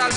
dale.